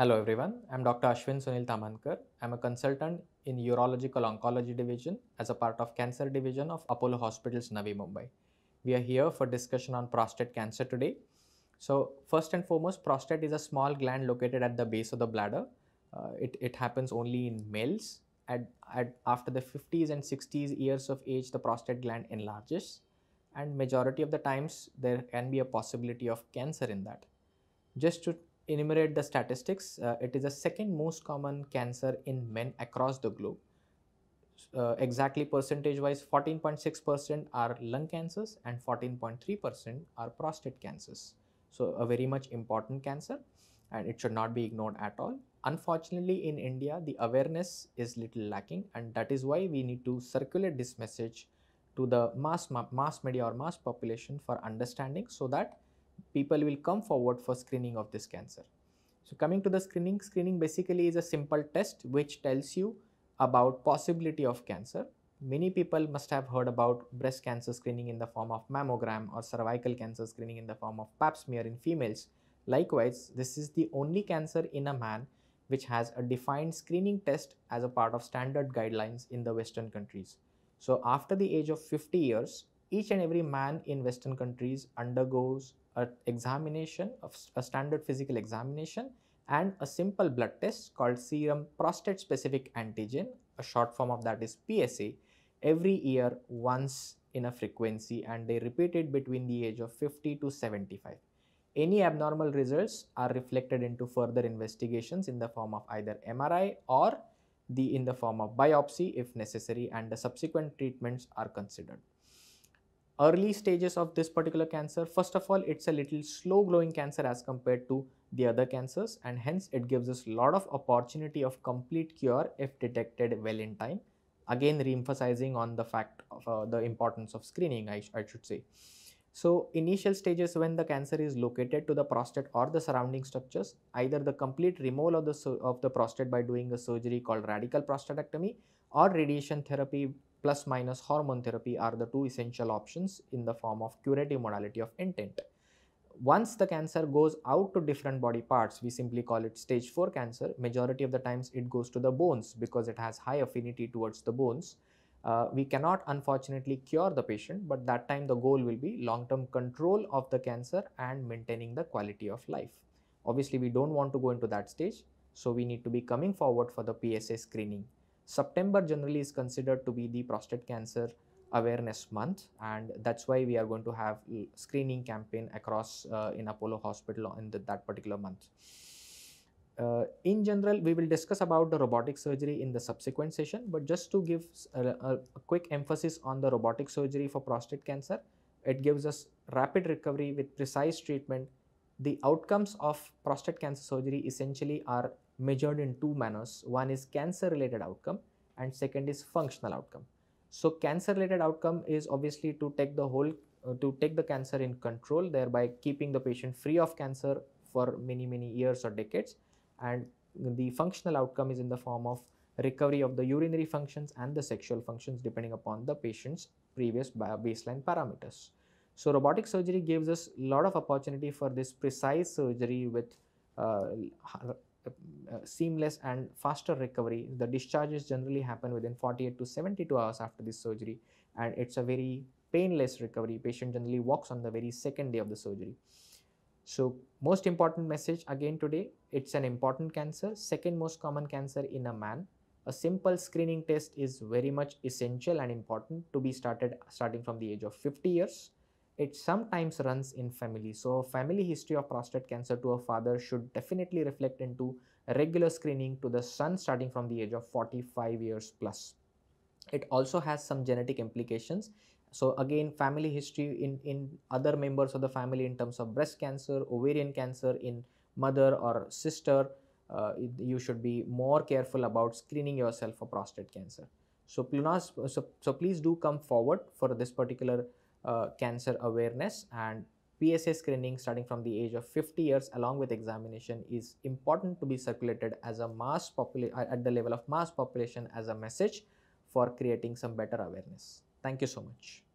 Hello everyone, I'm Dr. Ashwin Sunil Tamhankar. I'm a consultant in Urological Oncology Division as a part of Cancer Division of Apollo Hospitals, Navi Mumbai. We are here for discussion on prostate cancer today. So first and foremost, prostate is a small gland located at the base of the bladder. Uh, it, it happens only in males. At, at, after the 50s and 60s years of age, the prostate gland enlarges and majority of the times there can be a possibility of cancer in that. Just to enumerate the statistics, uh, it is the second most common cancer in men across the globe. Uh, exactly percentage wise 14.6% are lung cancers and 14.3% are prostate cancers. So a very much important cancer and it should not be ignored at all. Unfortunately in India the awareness is little lacking and that is why we need to circulate this message to the mass, mass media or mass population for understanding so that people will come forward for screening of this cancer. So coming to the screening, screening basically is a simple test which tells you about possibility of cancer. Many people must have heard about breast cancer screening in the form of mammogram or cervical cancer screening in the form of pap smear in females. Likewise, this is the only cancer in a man which has a defined screening test as a part of standard guidelines in the western countries. So after the age of 50 years, each and every man in western countries undergoes a examination of a standard physical examination and a simple blood test called serum prostate specific antigen. A short form of that is PSA every year once in a frequency and they repeat it between the age of 50 to 75 any abnormal results are reflected into further investigations in the form of either MRI or the in the form of biopsy if necessary and the subsequent treatments are considered early stages of this particular cancer, first of all, it's a little slow growing cancer as compared to the other cancers and hence it gives us a lot of opportunity of complete cure if detected well in time. Again, re-emphasizing on the fact of uh, the importance of screening, I, I should say. So, initial stages when the cancer is located to the prostate or the surrounding structures, either the complete removal of the, of the prostate by doing a surgery called radical prostatectomy or radiation therapy plus minus hormone therapy are the two essential options in the form of curative modality of intent. Once the cancer goes out to different body parts, we simply call it stage 4 cancer. Majority of the times it goes to the bones because it has high affinity towards the bones. Uh, we cannot unfortunately cure the patient, but that time the goal will be long-term control of the cancer and maintaining the quality of life. Obviously, we don't want to go into that stage, so we need to be coming forward for the PSA screening. September generally is considered to be the prostate cancer awareness month and that's why we are going to have screening campaign across uh, in Apollo hospital in the, that particular month. Uh, in general, we will discuss about the robotic surgery in the subsequent session, but just to give a, a, a quick emphasis on the robotic surgery for prostate cancer, it gives us rapid recovery with precise treatment. The outcomes of prostate cancer surgery essentially are measured in two manners. One is cancer related outcome and second is functional outcome. So cancer related outcome is obviously to take the whole uh, to take the cancer in control thereby keeping the patient free of cancer for many many years or decades and the functional outcome is in the form of recovery of the urinary functions and the sexual functions depending upon the patient's previous baseline parameters. So robotic surgery gives us a lot of opportunity for this precise surgery with uh, uh, seamless and faster recovery. The discharges generally happen within 48 to 72 hours after this surgery and it's a very painless recovery. Patient generally walks on the very second day of the surgery. So most important message again today, it's an important cancer, second most common cancer in a man. A simple screening test is very much essential and important to be started starting from the age of 50 years it sometimes runs in family. So family history of prostate cancer to a father should definitely reflect into regular screening to the son starting from the age of 45 years plus. It also has some genetic implications. So again, family history in, in other members of the family in terms of breast cancer, ovarian cancer in mother or sister, uh, you should be more careful about screening yourself for prostate cancer. So, so, so please do come forward for this particular uh, cancer awareness and PSA screening starting from the age of 50 years along with examination is important to be circulated as a mass population at the level of mass population as a message for creating some better awareness. Thank you so much.